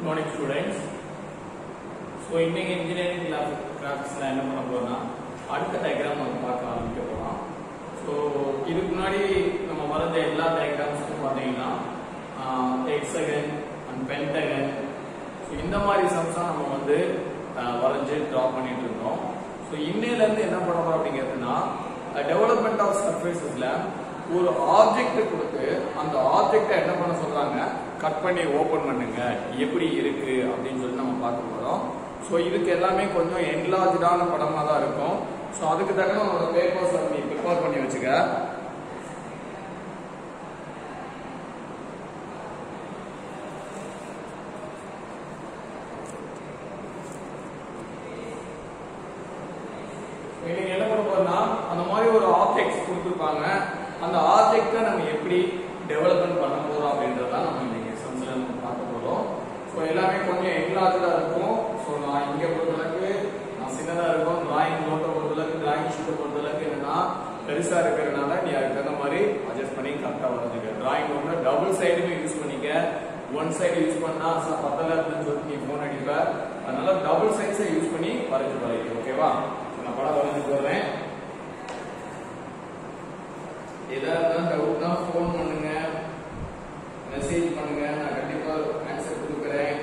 Good morning students so இன்னைக்கு engineering class கிளாஸில் என்ன பண்ண போறோம்னா அடுத்த டயக்ராம் நம்ம பார்க்க ஆரம்பிக்க போகிறோம் ஸோ இதுக்கு முன்னாடி நம்ம வரைஞ்ச எல்லா டயக்ராம்ஸும் பார்த்தீங்கன்னா எக்ஸகன் அண்ட் பென்டகன் ஸோ இந்த மாதிரி சம்ஸாக நம்ம வந்து வரைஞ்சு ட்ரா பண்ணிட்டு இருக்கோம் ஸோ இன்னையிலேருந்து என்ன பண்ண போறோம் அப்படிங்கிறதுனா டெவலப்மெண்ட் ஆஃப் சர்ஃபேசஸ்ல ஒரு ஆப்ஜெக்ட் கொடுத்து அந்த ஆப்ஜெக்டை என்ன பண்ண சொல்றாங்க? கட் பண்ணி ஓபன் பண்ணுங்க. எப்படி இருக்கு அப்படின்னு சொல்லி நம்ம பார்க்க போறோம். ஸோ இதுக்கு எல்லாமே கொஞ்சம் என்லார்ஜான படமா தான் இருக்கும். ஸோ அதுக்கு தக்க உங்களோட பேப்பர்ஸ் நீ ப்ரிப்பேர் பண்ணி வச்சுக்க. இன்னைக்கு என்ன பண்ண போறோம்னா அந்த மாதிரி ஒரு ஆப்ஜெக்ட்ஸ் கொடுத்துருப்பாங்க. அந்த ஆப்ஜெக்டை நம்ம எப்படி டெவலப் பண்ண போறோம் அப்படின்றத நம்ம இன்னைக்கு எக்ஸாம்ஸ்ல நம்ம பார்க்க போறோம் ஸோ எல்லாமே கொஞ்சம் என்லார்ஜா இருக்கும் ஸோ நான் இங்க பொறுத்தளவுக்கு நான் சின்னதா இருக்கும் டிராயிங் நோட்டை பொறுத்தளவுக்கு டிராயிங் ஷீட்டை பொறுத்தளவுக்கு என்னன்னா பெருசா இருக்கிறதுனால நீ அதுக்கு தகுந்த மாதிரி அட்ஜஸ்ட் பண்ணி கரெக்டா வரைஞ்சுக்க. டிராயிங் நோட்டை டபுள் சைடுமே யூஸ் பண்ணிக்க. ஒன் சைடு யூஸ் பண்ணா சார் பத்தல அப்படின்னு சொல்லிட்டு நீ போன் அடிப்ப. அதனால டபுள் சைட்ஸை யூஸ் பண்ணி வரைஞ்சு வரைக்கும் ஓகேவா நான் படம் வரைஞ்சு போடுறேன். ஏதாவது டவுட்னா ஃபோன் பண்ணுங்க. மெசேஜ் பண்ணுங்க. நான் கண்டிப்பா ஆன்சர் கொடுக்குறேன்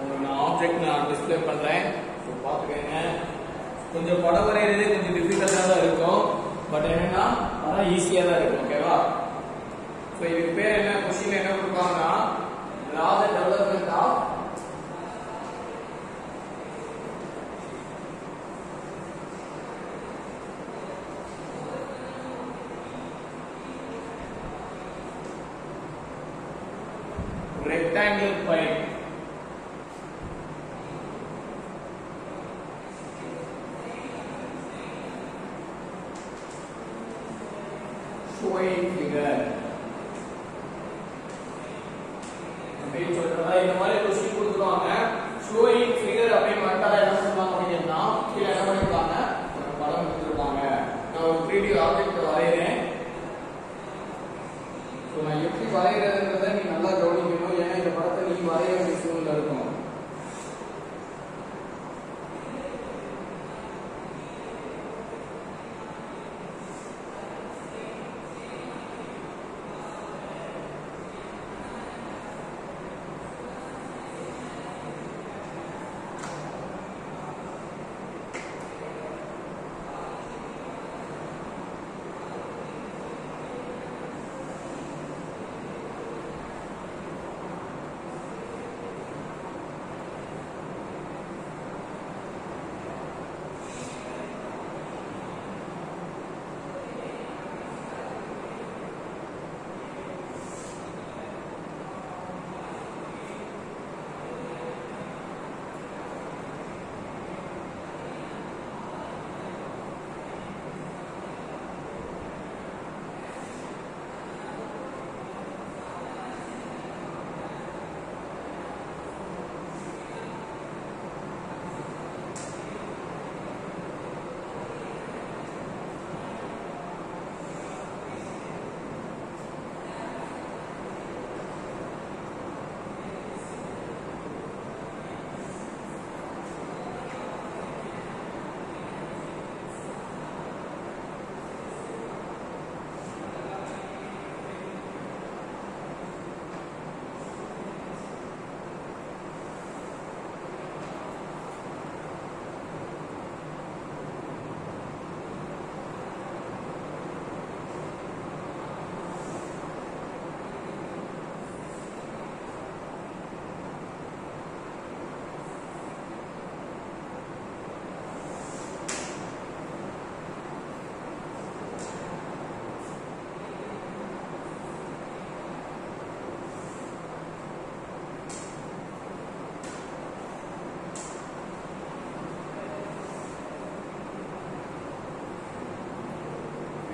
உங்களுக்கு நான் ஆப்ஜெக்ட் நான் டிஸ்பிளே பண்றேன். ஸோ பார்த்துக்கங்க. கொஞ்சம் படம் வரைகிறதே கொஞ்சம் டிஃபிகல்ட்டாக தான் இருக்கும். பட் என்னன்னா அதான் ஈஸியாக தான் இருக்கும் ஓகேவா ஸோ இதுக்கு பேர் என்ன? கொஸ்டின் என்ன கொடுப்பாங்கன்னா large development of rectangle pipe showing figure அப்படின்னு சொல்றதா இந்த மாதிரி கொஸ்டின் கொடுத்துருவாங்க. ஷோயிங் ஃபிகர் அப்படின்னு மட்டும் என்ன சொல்லுவாங்க அப்படின்னா கீழே என்ன பண்ணிருப்பாங்க? ஒரு படம் கொடுத்துருப்பாங்க. நான் ஒரு த்ரீ டி ஆப்ஜெக்ட் வரைகிறேன் நான் எப்படி வரைகிறதுன்றத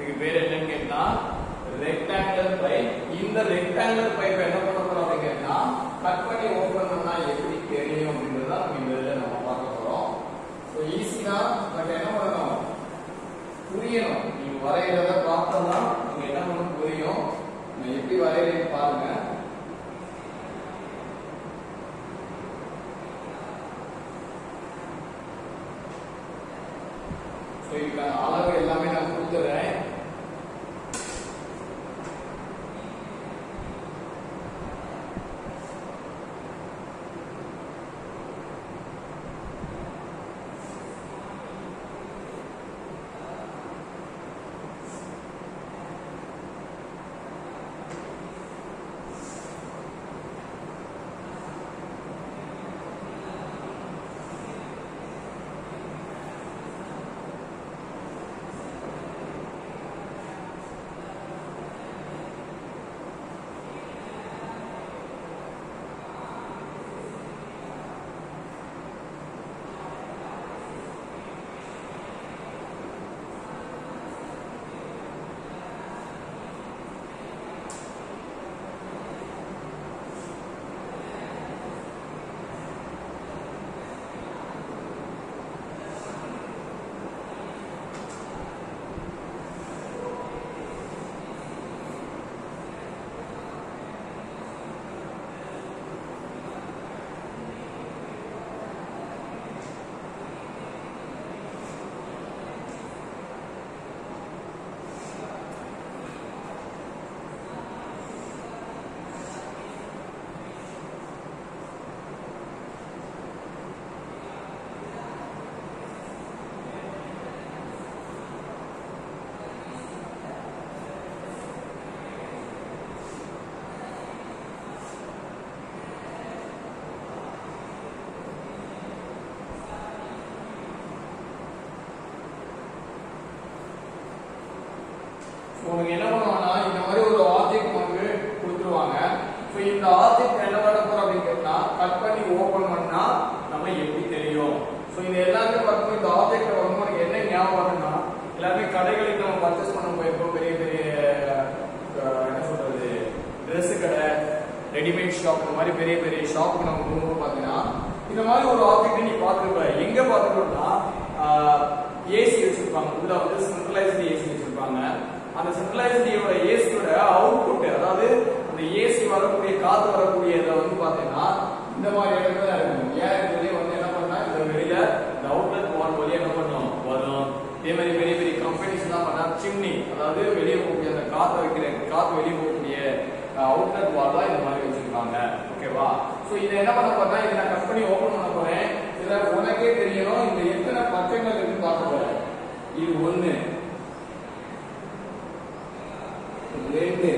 இதுக்கு பேர் என்னன்னு கேட்டா ரெக்டாங்குலர் பைப் இந்த ரெக்டாங்குலர் பைப் என்ன பண்ண போறோம் அப்படின்னு கேட்டா கட் பண்ணி ஓபன் பண்ணா எப்படி தெரியும் அப்படின்றத நம்ம இந்த ஈஸியா பட் என்ன பண்ணணும்? புரியணும். நீங்க வரைகிறத பார்த்தோம்னா நீங்க என்ன பண்ண புரியும். நான் எப்படி வரைகிறேன்னு பாருங்க. இதுக்கான அளவு ரெடிமேட் ஷாப் இந்த மாதிரி பெரிய பெரிய ஷாப்புக்கு நம்ம போகும்போது பார்த்தீங்கன்னா இந்த மாதிரி ஒரு ஆப்ஜெக்ட் நீ பார்த்துருப்ப. எங்க பார்த்துருக்கோம்னா ஏசி வச்சிருப்பாங்க. உள்ள வந்து சென்ட்ரலைஸ்டு ஏசி வச்சிருப்பாங்க. அந்த சென்ட்ரலைஸ்டியோட ஏசியோட அவுட்புட் அதாவது அந்த ஏசி வரக்கூடிய காத்து வரக்கூடிய இதை வந்து பாத்தீங்கன்னா இந்த மாதிரி இடத்துல இருக்கும். ஏன் வந்து என்ன பண்ணா இந்த வெளியில இந்த அவுட்லெட் போன வழியாக என்ன பண்ணும்? வரும். இதே மாதிரி பெரிய பெரிய கம்பெனிஸ் எல்லாம் பண்ணா சிம்னி அதாவது வெளியே போகக்கூடிய அந்த காத்து வைக்கிற காத்து வெளியே போகக்கூடிய அவுட்லெட் வால் தான் இந்த மாதிரி வச்சிருக்காங்க ஓகேவா? சோ இதை என்ன பண்ண போறேன் இதை நான் கட் பண்ணி ஓபன் பண்ண போறேன். இதுல உனக்கே தெரியணும் இந்த எத்தனை பக்கங்கள் இருக்குன்னு பார்க்க போறேன். இது ஒண்ணு. ரெண்டு.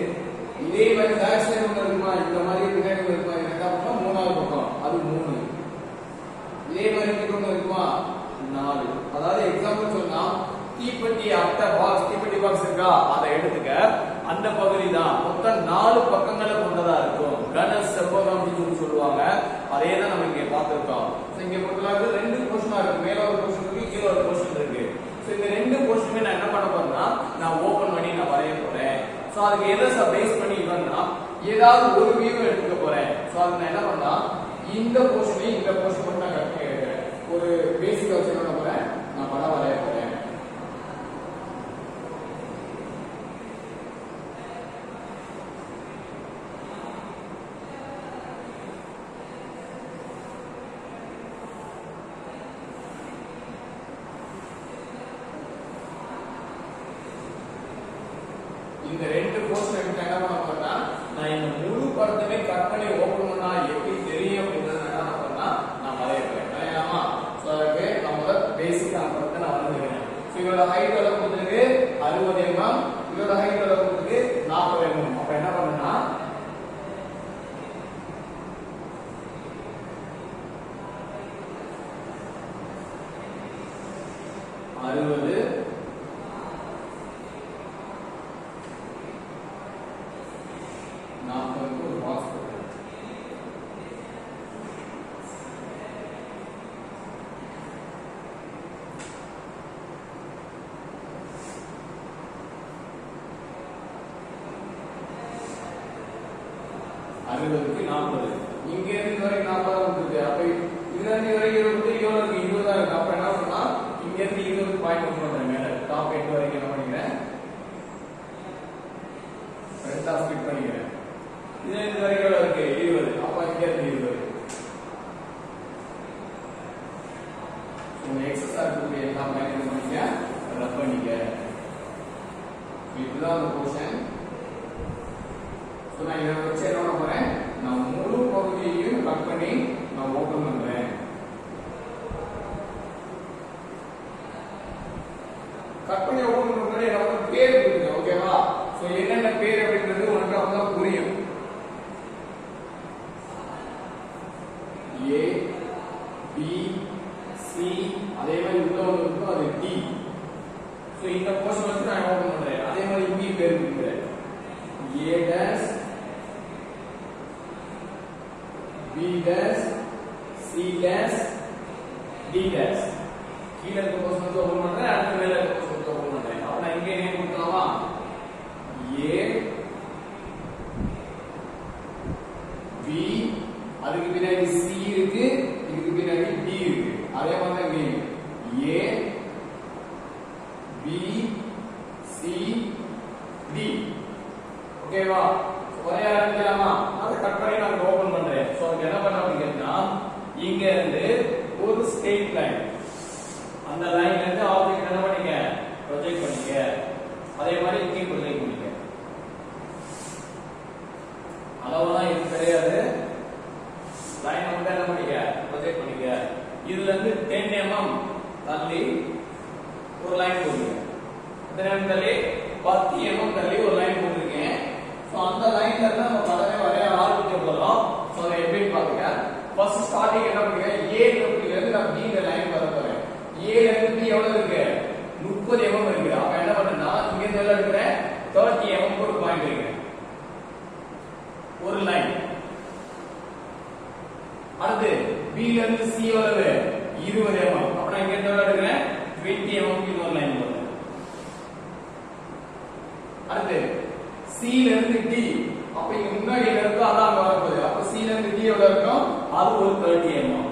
இதே மாதிரி பேக் சைடு ஒன்று இருக்குமா? இந்த மாதிரி பின்னாடி இருக்குமா? இது ரெண்டாம் பக்கம் மூணாவது பக்கம். அது மூணு. இதே மாதிரி இங்கிட்ட ஒன்று இருக்குமா? நாலு. அதாவது எக்ஸாம்பிள் சொன்னா தீப்பெட்டி அட்டை பாக்ஸ் தீப்பெட்டி பாக்ஸ் இருக்கா? அதை எடுத்துக்க. அந்த பகுதி தான் மொத்தம் நாலு பக்கங்களை கொண்டதா இருக்கும். கன செவ்வகம் அப்படின்னு சொல்லி சொல்லுவாங்க. அதே தான் நம்ம இங்க பார்த்திருக்கோம். இங்க பொறுத்தளவுக்கு ரெண்டு போர்ஷனா இருக்கு. மேல ஒரு போர்ஷன் இருக்கு கீழே ஒரு போர்ஷன் இருக்கு. ஸோ இந்த ரெண்டு போர்ஷனுமே நான் என்ன பண்ண போறேன்னா நான் ஓபன் பண்ணி நான் வரைய போறேன். சோ அதுக்கு எதை சார் பேஸ் பண்ணி இவன்னா ஏதாவது ஒரு வியூ எடுத்துக்க போறேன். சோ அதுக்கு நான் என்ன பண்ணா இந்த போர்ஷனையும் இந்த போர்ஷன் மட்டும் நான் ஒரு பேசிக் வச்சு என்ன பண்ண போறேன். நான் படம் வரைய போறேன். இந்த ரெண்டு போர்ஷன் எனக்கு என்ன பண்ண போறேன்னா நான் இந்த முழு படத்தையுமே கட் பண்ணி ஓபன் பண்ணா எப்படி தெரியும் அப்படின்றத என்ன பண்ணா நான் வரைய போறேன் வரையலாமா? சோ அதுக்கு நான் பேசிக் நான் படத்தை நான் வந்துருக்கேன் சோ ஹைட் அளவு கொடுத்துருக்கு? அறுபது எம்எம். இவரோட ஹைட் அளவு கொடுத்துருக்கு நாற்பது எம்எம் அப்ப என்ன பண்ணணும்னா அறுபது நாற்பதுக்கு ஒரு பாக்ஸ் போட்டு அறுபதுக்கு நாற்பது. இங்க இருந்து வரைக்கும் நாற்பதா வந்துருக்கு அப்ப இதுல இருந்து வரைக்கும் இருபது எவ்வளவு இருக்கு இருபதா இருக்கு. அப்ப என்ன பண்ணா இங்க இருந்து இருபது பாயிண்ட் ஒன்று பண்றேன் மேல டாப் எட்டு வரைக்கும் என்ன பண்ணிக்கிறேன்? ரெண்டா ஸ்பிட் பண்ணிக்கிறேன். இது வரைக்கும் எவ்வளவு இருக்கு? இருபது. அப்ப இங்க இருந்து இருபது. உங்க எக்ஸஸா இருக்கக்கூடிய எல்லா பாயிண்ட் பண்ணிக்க ரப் பண்ணிக்க. இதுதான் அந்த போர்ஷன் நான் இதை வச்சு என்ன பண்ண போறேன்? நான் முழு பகுதியையும் கட் பண்ணி நான் ஓபன் பண்றேன். கட் பண்ணி ஓபன் பண்றேன் எனக்கு பேர் கொடுங்க ஓகேவா ஸோ என்னென்ன பேர் அப்படின்றது உனக்கு அப்பதான் புரியும் ஏ பி சி அதே மாதிரி உள்ள ஒன்று இருக்கும் அது டி ஸோ இந்த போர்ஷன் வச்சு நான் ஓபன் பண்றேன் அதே மாதிரி இங்கேயும் பேர் கொடுக்குறேன் A dash B dash C dash D dash கீழ இருக்க போர்ஷன் வந்து ஓபன் பண்றேன் அடுத்து மேல இருக்க போர்ஷன் வந்து ஓபன் பண்றேன் அப்ப நான் இங்கே என்ன கொடுக்கலாமா ஏ பி அதுக்கு பின்னாடி சி இருக்கு இதுக்கு பின்னாடி டி இருக்கு அதே மாதிரி தான் இங்கேயும் ஏ பி சி டி ஓகேவா ஒரே ஆரம்பிக்கலாமா அதை கட் பண்ணி நான் ஓபன் பண்றேன் சோ அதுக்கு என்ன பண்ண அப்படின்னா இங்க இருந்து ஒரு ஸ்ட்ரெயிட் லைன் அந்த லைன்ல இருந்து ஆப்ஜெக்ட் என்ன பண்ணிக்க ப்ரொஜெக்ட் பண்ணிக்க அதே மாதிரி இங்கேயும் ப்ரொஜெக்ட் பண்ணிக்க அளவெல்லாம் இது கிடையாது லைன் மட்டும் என்ன பண்ணிக்க ப்ரொஜெக்ட் பண்ணிக்க இதுல இருந்து 10 mm தள்ளி ஒரு லைன் போட்டுருக்கேன் எத்தனை mm தள்ளி 10 mm தள்ளி ஒரு லைன் போட்டிருக்கேன் சோ அந்த லைன்ல இருந்து நம்ம படமே வரைய ஆரம்பிக்க போறோம் சோ அதை எப்படின்னு பாருங்க ஃபர்ஸ்ட் ஸ்டார்டிங் என்ன பண்ணுங்க ஏ புள்ளில இருந்து நான் பி ல லைன் வர போறேன் ஏ ல இருந்து பி எவ்வளவு இருக்கு 30 mm இருக்கு அப்ப என்ன பண்ணேன்னா இங்க இருந்து எவ்வளவு எடுக்கிறேன் 30 mm ஒரு பாயிண்ட் இருக்கு ஒரு லைன் அடுத்து ல இருந்து C எவ்வளவு 20 mm அப்ப நான் இங்க இருந்து எவ்வளவு எடுக்கிறேன்? 20 mm க்கு ஒரு லைன் போடுறேன். அடுத்து C ல இருந்து D. அப்ப இங்க முன்னாடி என்ன இருக்கோ அதான் வரப்போகுது. அப்ப C ல இருந்து D எவ்வளவு இருக்கும்? அது ஒரு 30 mm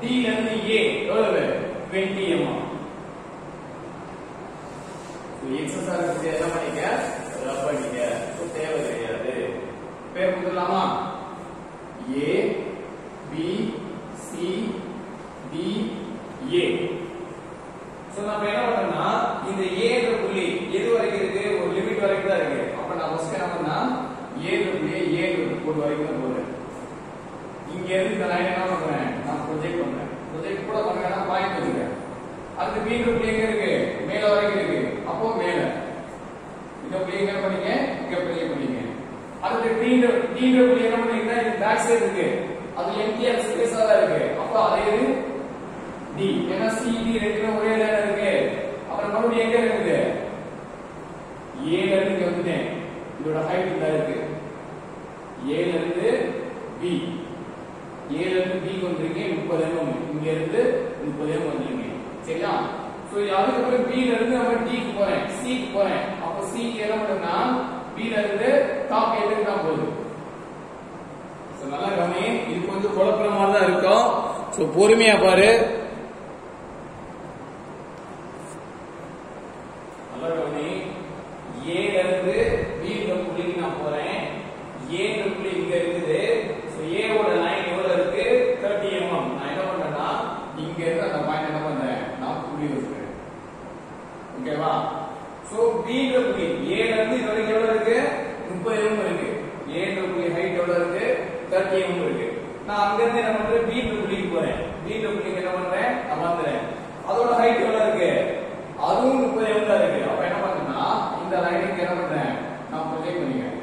D ல இருந்து A எவ்வளவு 20 mm எக்ஸஸா இருக்கு என்ன பண்ணிக்க ரப் பண்ணிக்க So, தேவை கிடையாது பேர் கொடுத்துடலாமா A B C D A so நம்ம என்ன பண்றோம்னா இந்த ஏழு புள்ளி எது வரைக்கும் இருக்கு? ஒரு லிமிட் வரைக்கும் தான் இருக்கு. அப்ப நான் ஃபர்ஸ்ட் என்ன பண்ணா ஏ புள்ளி ஏழு ஏ வரைக்கும் தான் இங்க இருந்து இந்த லைன் என்ன பண்றேன்? நான் ப்ரொஜெக்ட் பண்றேன். ப்ரொஜெக்ட் கூட பண்ணா பாயிண்ட் வச்சுக்கிறேன் அடுத்து மீண்டும் புள்ளி எங்க இருக்கு? மேல வரைக்கும் இருக்கு. அப்போ மேல. இந்த புள்ளி எங்க பண்ணீங்க? இங்க புள்ளி பண்ணீங்க. அடுத்து டீன்ற டீன்ற புள்ளி என்ன பண்ணீங்கன்னா இது பேக் சைடு இருக்கு. அது எம்டிஆர் ஸ்பேஸா தான் இருக்கு. அப்ப அதே டி ஏன்னா சி டி ரெண்டுமே ஒரே லைன் இருக்கு அப்புறம் மறுபடியும் எங்க இருக்குது? ஏல இருந்து வந்துட்டேன். இதோட ஹைட் இந்த இருக்கு. ஏல இருந்து பி ஏல இருந்து பி வந்திருக்கீங்க 30 mm இங்க இருந்து 30 mm வந்திருக்கீங்க சரியா? சோ அதுக்கப்புறம் பி ல இருந்து நம்ம டி க்கு போறேன் சி க்கு போறேன். அப்ப சி என்ன பண்ணுனா பி ல இருந்து டாப் எதுக்கு தான் போகுது. நல்லா கவனி இது கொஞ்சம் குழப்பற மாதிரி தான் இருக்கும் ஸோ பொறுமையா பாரு நல்லா கவனி ஏ ல இருந்து பி ல புள்ளிக்கு நான் போறேன் ஏ ல புள்ளி இங்க இருக்குது சோ ஏ ஓட லைன் எவ்வளவு இருக்கு 30 mm நான் என்ன பண்றேன்னா இங்க இருந்து அந்த பாயிண்ட் என்ன பண்றேன் நான் புள்ளி வச்சுக்கிறேன் ஓகேவா சோ பி ல புள்ளி. ஏ இருந்து இது வரைக்கும் எவ்வளவு இருக்கு? 30 mm இருக்கு. ஏ ல புள்ளி ஹைட் எவ்வளவு இருக்கு? 30 mm இருக்கு. நான் அங்க இருந்து என்ன பண்றேன்? பி ல புள்ளிக்கு போறேன். பி ல புள்ளிக்கு என்ன பண்றேன்? நான் அதோட ஹைட் எவ்வளவு இருக்கு? அதுவும் 30 mm தான் இருக்கு. அப்ப என்ன பண்றேன்னா இந்த லைனுக்கு என்ன பண்றேன்? நான் ப்ரொஜெக்ட் பண்ணிக்கிறேன்.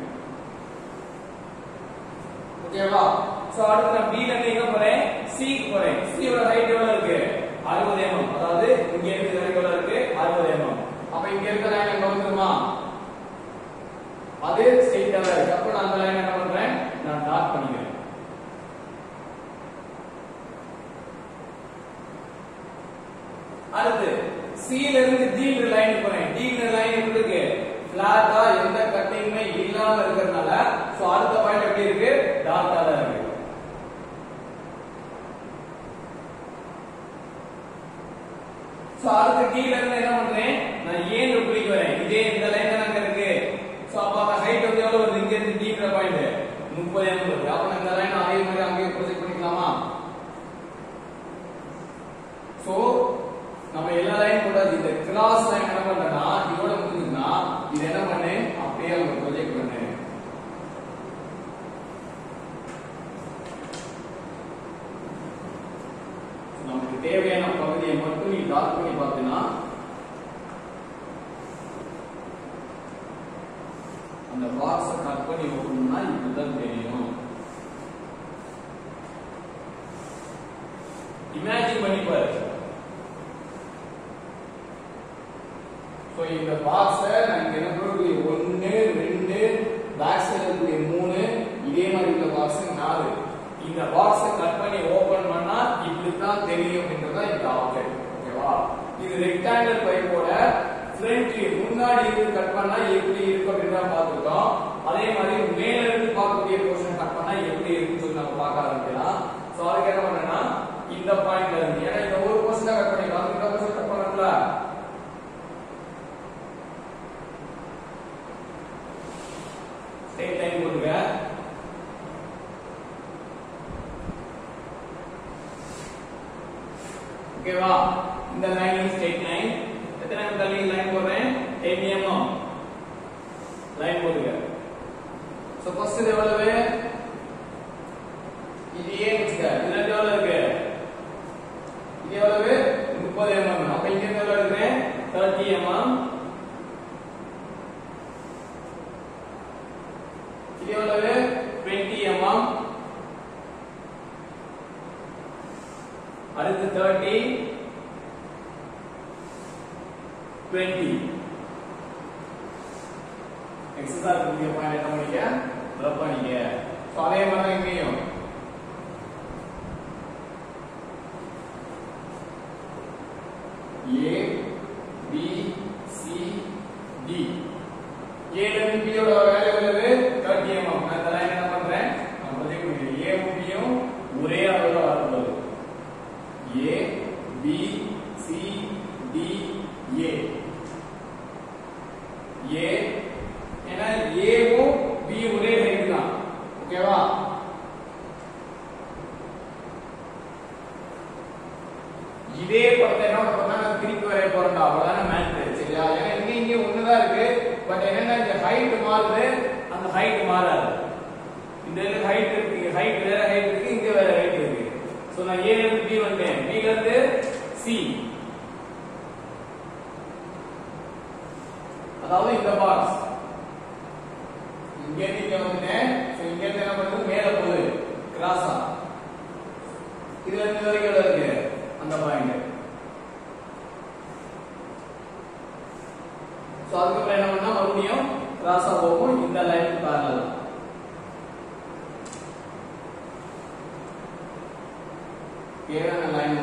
ஓகேவா சோ அடுத்து நான் பி ல இருந்து எங்க போறேன்? C க்கு போறேன். சி யோட ஹைட் எவ்வளவு டாட் என்ன பண்றேன் நான் டாட் பண்ணிக்கிறேன். அடுத்து C ல இருந்து D க்கு லைன் போறேன். D க்கு லைன் எப்படி இருக்கு ஃபிளாட்டா எந்த கட்டிங்குமே இல்லாம இருக்கிறதுனால சோ அடுத்த பாயிண்ட் எப்படி இருக்கு? டாட்டா தான் இருக்கு. சோ அடுத்து D ல இருந்து என்ன பண்றேன்? 30 mm வருது அப்ப நான் இந்த லைன் அதே மாதிரி அங்கேயே ப்ரொஜெக்ட் பண்ணிக்கலாமா சோ நம்ம எல்லா லைன் கூட இந்த கிராஸ் லைன் என்ன பண்றேன்னா இதோட முடிஞ்சுதுன்னா இது என்ன பண்ணு அப்படியே அவங்க ப்ரொஜெக்ட் பண்ணு நமக்கு தேவையான பகுதியை மட்டும் நீ டார்க் பண்ணி பார்த்தீங்கன்னா அந்த பாக்ஸை கட் பண்ணி ஓப்பன்னா இப்படிதான் தெரியும் இமேஜின் பண்ணி பாரு ஸோ இந்த பாக்ஸை நான் என்ன பண்ணக்கூடிய ஒன்னு ரெண்டு பேக் சைடு இருக்கக்கூடிய மூணு இதே மாதிரி உள்ள பாக்ஸ் நாலு. இந்த பாக்ஸை கட் பண்ணி ஓபன் பண்ணா இப்படித்தான் தெரியும் அப்படின்றதா இந்த ஆப்ஜெக்ட் ஓகேவா? இது ரெக்டாங்கிள் பைப்போட ஃப்ரண்ட் முன்னாடி இருந்து கட் பண்ணா எப்படி இருக்கும் அப்படின்றத பார்த்துருக்கோம். அதே மாதிரி மேல இருந்து பார்க்கக்கூடிய போர்ஷன் கட் பண்ணா எப்படி இருக்குன்னு சொல்லி நம்ம பார்க்க ஆரம்பிக்கலாம். ஸோ அதுக்கு என்ன பண்ணேன்னா இந்த பாயிண்ட் இருந்து ஏன்னா இந்த ஒரு போர்ஷன் தான் கட் பண்ணிக்கலாம் இந்த போர்ஷன் கட் பண்ணல ஸ்ட்ரெயிட் லைன் போடுங்க ஓகேவா இந்த லைன் ஸ்ட்ரைட் லைன் எத்தனை தள்ளி லைன் போடுறேன்? 10 mm லைன் போடுங்க. சோ ஃபர்ஸ்ட் இது எவ்வளவு? இது ஏன் வச்சுக்க? இதுல எவ்வளவு இருக்கு? இது எவ்வளவு? 30 mm அப்ப இங்க எவ்வளவு இருக்கு 30 mm இது எவ்வளவு? 20 mm அடுத்து 30 20 எக்ஸஸா இருக்கக்கூடிய பாயிண்ட் என்ன பண்ணிக்க? ரப் பண்ணிக்க. ஸோ அதே மாதிரி தான் இங்கேயும் ஏ பி சி டி ஏல இருந்து பி யோட வேல்யூ எவ்வளவு 30 mm நான் இந்த லைன் என்ன பண்றேன் நான் ப்ரொஜெக்ட் பண்ணிக்கிறேன் ஏ பியும் ஒரே அளவுல வரப்போகுது A B C D A A ஏன்னா ஏவும் பி ஒரே ஹைட் தான் ஓகேவா இதே படத்தை என்ன பண்ண போறேன்னா நான் திருப்பி வரைய போறேன்டா. அவ்வளவுதானே மேட்ரு சரியா? ஏன்னா இங்க இங்க ஒண்ணுதான் இருக்கு. பட் என்னன்னா இந்த ஹைட் மாறுது. அந்த ஹைட் மாறாது. இந்த ஹைட் இருக்கு. ஹைட் வேற ஹைட் இருக்கு. இங்க வேற ஹைட் இருக்கு. சோ நான் ஏல இருந்து பி வந்தேன். பி இருந்து சி அதாவது இந்த பாக்ஸ் இங்க இருந்து இங்க வந்தேன். இங்க இருந்து என்ன பண்ணுது? மேல போகுது. கிராஸா இதுல இருந்து வரைக்கும் எவ்வளவு இருக்கு அந்த பாயிண்ட் சோ அதுக்கப்புறம் என்ன பண்ணா மறுபடியும் கிராஸா போகும் இந்த லைன் பேரலல் ஏன்னா லைன்